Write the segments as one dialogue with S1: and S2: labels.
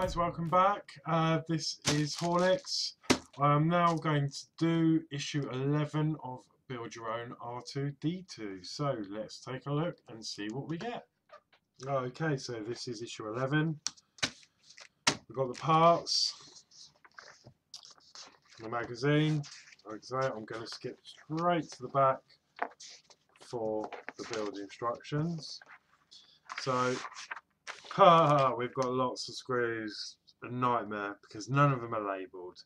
S1: guys, welcome back. Uh, this is Horlicks. I'm now going to do issue 11 of Build Your Own R2-D2. So let's take a look and see what we get. Okay, so this is issue 11. We've got the parts, the magazine. Like I say, I'm going to skip straight to the back for the build instructions. So We've got lots of screws. A nightmare because none of them are labelled.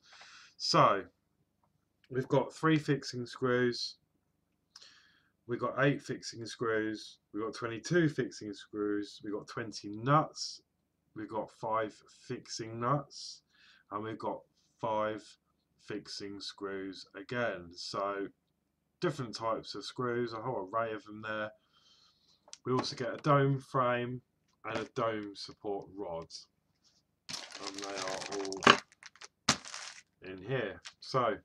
S1: So, we've got three fixing screws. We've got eight fixing screws. We've got 22 fixing screws. We've got 20 nuts. We've got five fixing nuts. And we've got five fixing screws again. So, different types of screws, a whole array of them there. We also get a dome frame and a dome support rod and they are all in here. So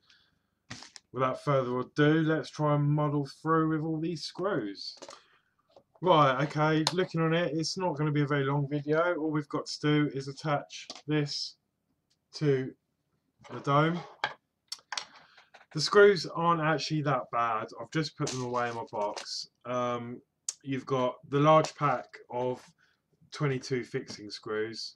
S1: without further ado let's try and model through with all these screws. Right okay looking on it it's not going to be a very long video. All we've got to do is attach this to the dome. The screws aren't actually that bad. I've just put them away in my box. Um, you've got the large pack of 22 fixing screws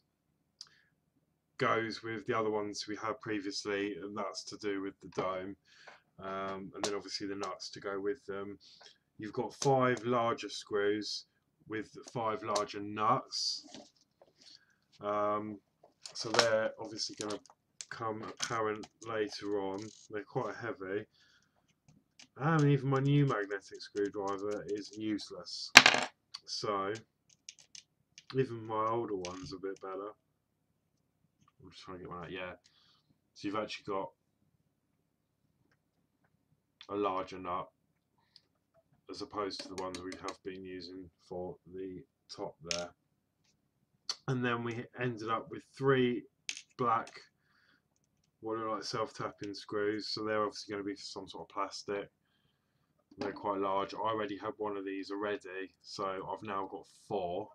S1: goes with the other ones we had previously and that's to do with the dome. Um, and then obviously the nuts to go with them. You've got five larger screws with five larger nuts. Um, so they're obviously going to come apparent later on. They're quite heavy. And even my new magnetic screwdriver is useless. So even my older one's a bit better. I'm just trying to get one out. Yeah. So you've actually got a larger nut as opposed to the ones we have been using for the top there. And then we ended up with three black what are like self-tapping screws so they're obviously going to be some sort of plastic they're quite large I already have one of these already so I've now got four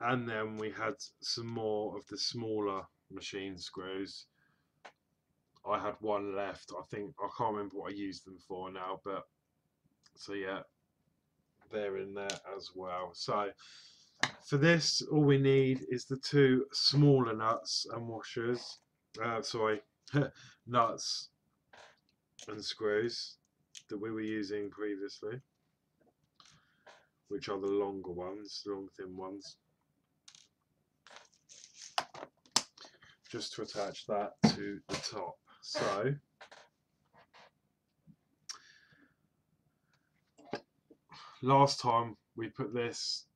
S1: and then we had some more of the smaller machine screws. I had one left I think I can't remember what I used them for now but so yeah they're in there as well. So for this all we need is the two smaller nuts and washers uh, sorry nuts and screws that we were using previously which are the longer ones, long thin ones just to attach that to the top. So last time we put this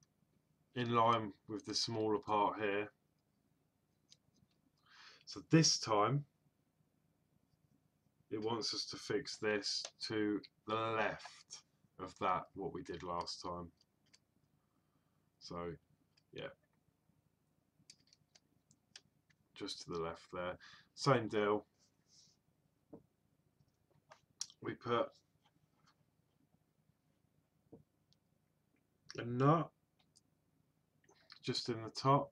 S1: in line with the smaller part here. So this time it wants us to fix this to the left of that what we did last time. So yeah, just to the left there. Same deal. We put a nut just in the top.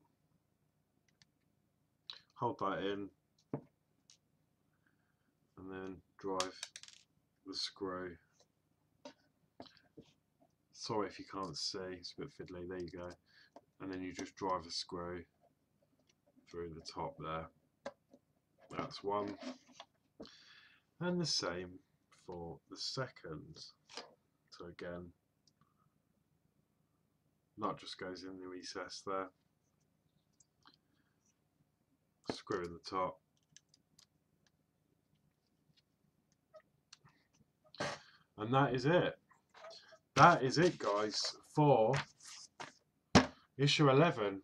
S1: Hold that in and then drive the screw. Sorry if you can't see, it's a bit fiddly, there you go. And then you just drive a screw through the top there. That's one. And the same for the second. So again, nut just goes in the recess there. Screw in the top. And that is it. That is it guys for issue 11.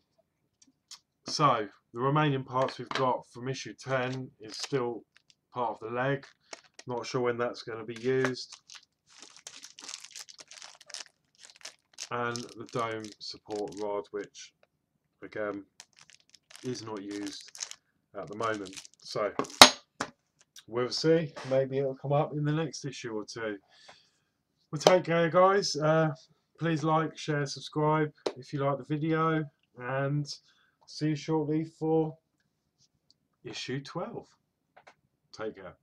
S1: So the remaining parts we've got from issue 10 is still part of the leg. Not sure when that's going to be used. And the dome support rod, which again is not used at the moment. So we'll see. Maybe it'll come up in the next issue or two. Well, take care, guys. Uh, please like, share, subscribe if you like the video, and See you shortly for issue 12. Take care.